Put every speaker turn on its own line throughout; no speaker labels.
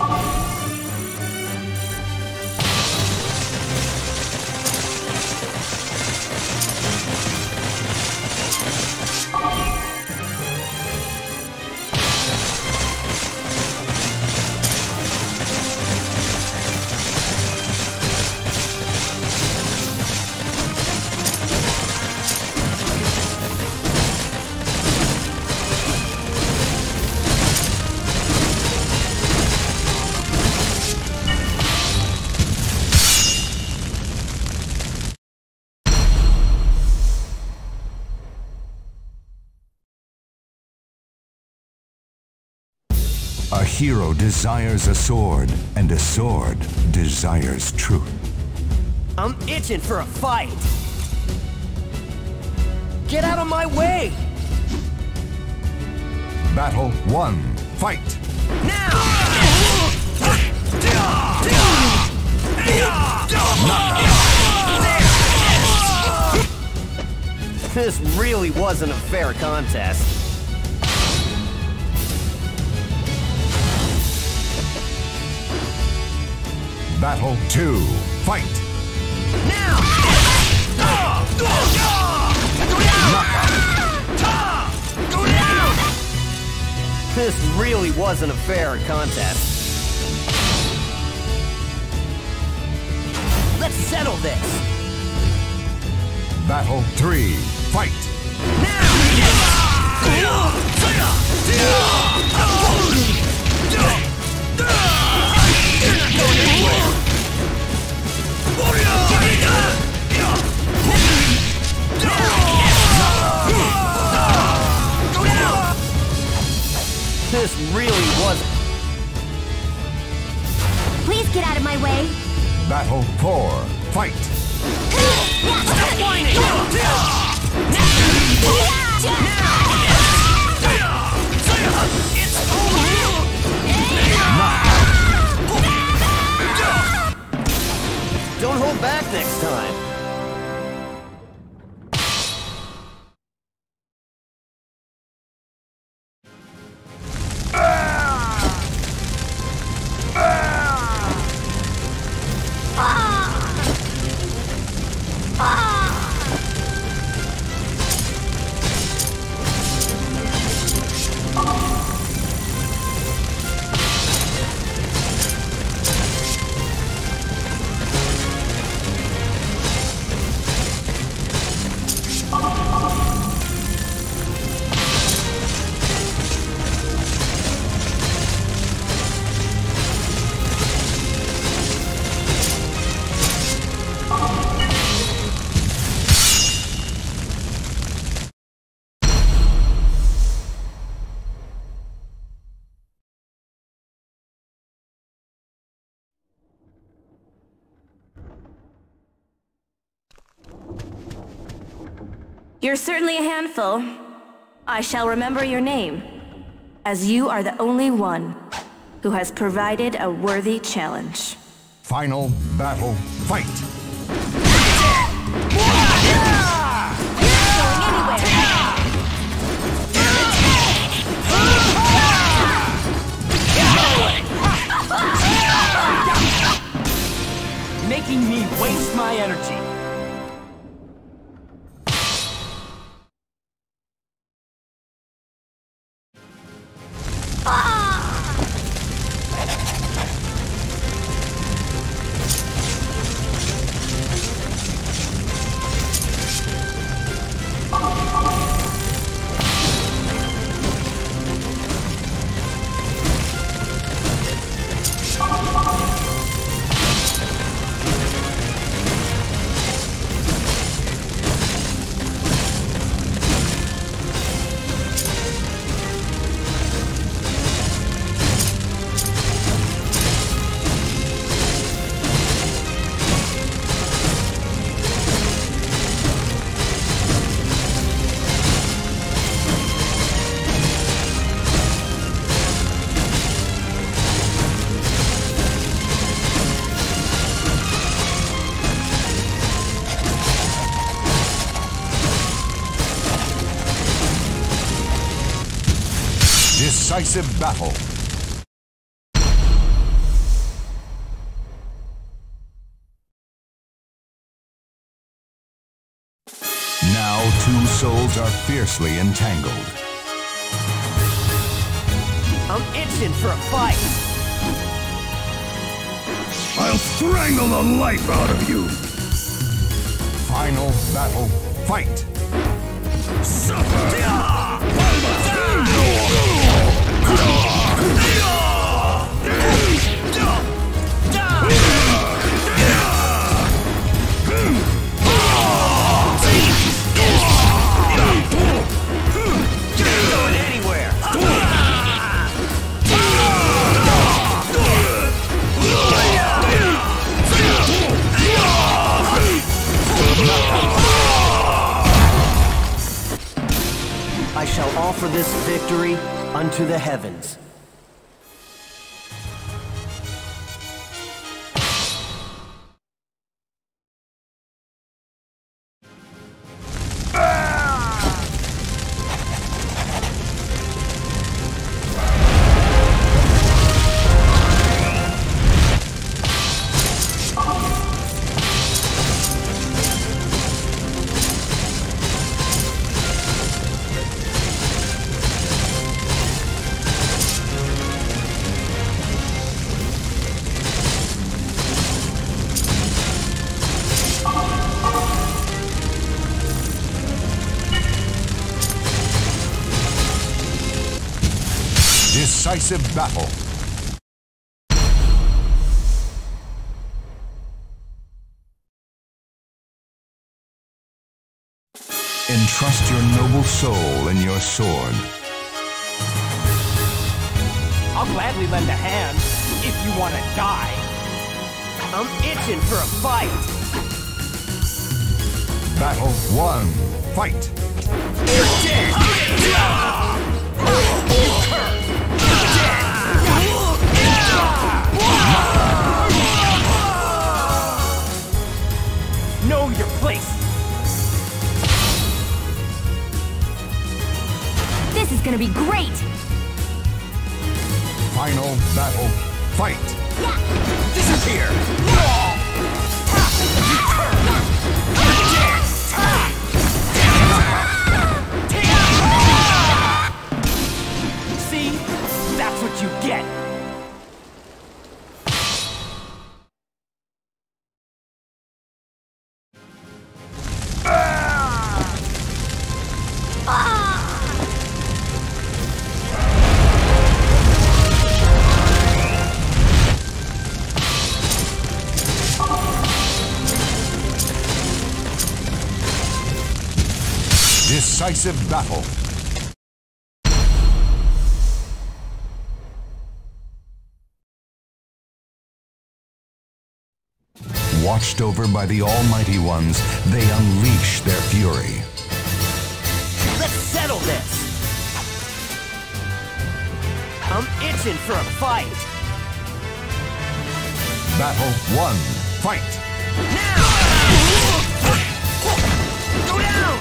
A hero desires a sword, and a sword desires truth.
I'm itching for a fight. Get out of my way!
Battle 1. Fight! Now!
This really wasn't a fair contest.
Battle 2. Fight!
This really wasn't a fair contest. Let's settle this!
Battle 3. Fight!
This
Battle 4. Fight! Stop whining!
Don't hold back next time.
You're certainly a handful. I shall remember your name, as you are the only one who has provided a worthy challenge.
Final battle. Fight! Decisive battle. Now two souls are fiercely entangled.
I'm itching for a fight.
I'll strangle the life out of you!
Final battle, fight!
Going unto the heavens.
Decisive battle. Entrust your noble soul in your sword.
I'll gladly lend a hand if you want to die.
I'm itching for a fight.
Battle one, fight!
Know
This is gonna be great!
Final battle, fight!
Disappear. See?
Decisive battle. Watched over by the Almighty Ones, they unleash their fury.
Let's settle this. I'm itching for a fight.
Battle one, fight!
Go down!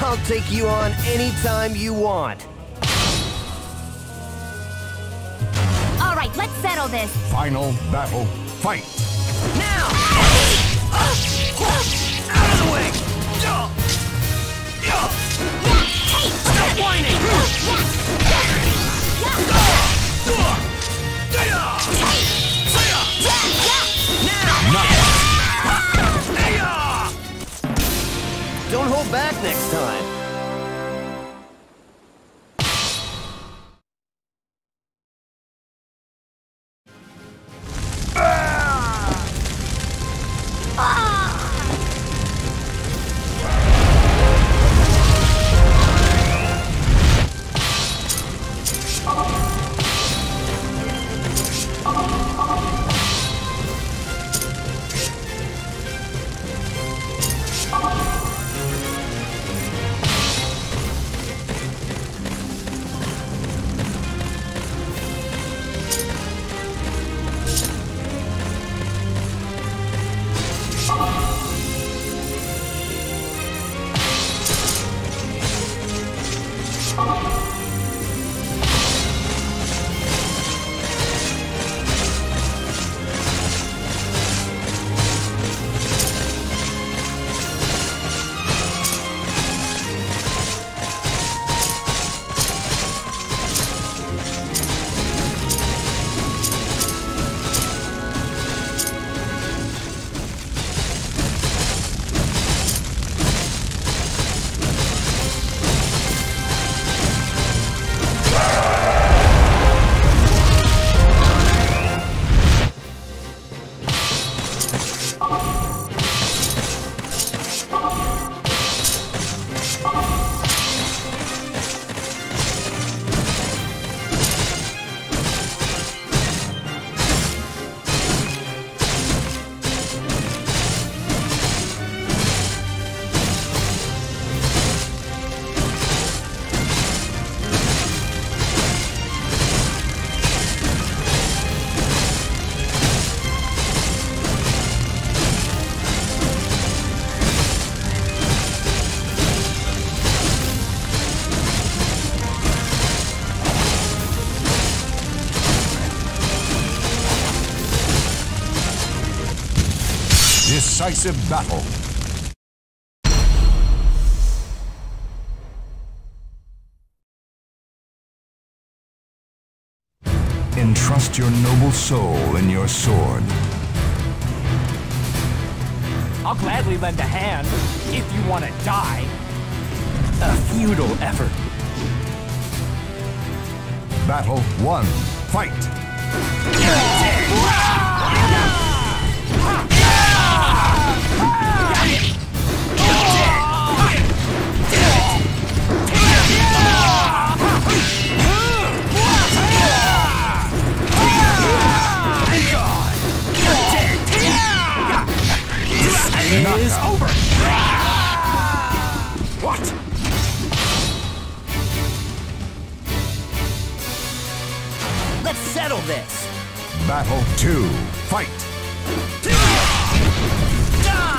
I'll take you on anytime you want.
Alright, let's settle this.
Final battle, fight!
Now! Stop whining!
Decisive battle. Entrust your noble soul in your sword.
I'll gladly lend a hand if you want to die. A futile effort.
Battle 1. Fight!
Let's settle this!
Battle 2, fight! Die! Die!